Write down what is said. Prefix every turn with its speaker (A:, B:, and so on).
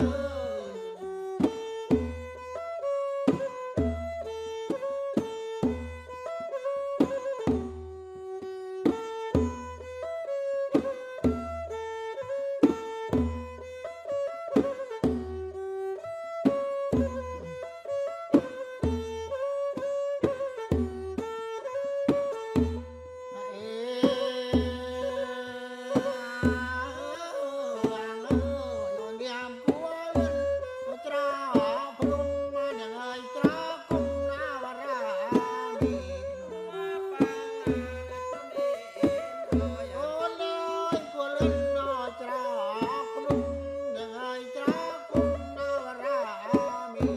A: love. ច្រកក្នុងនឹងហើយច្រកគុណនរាមី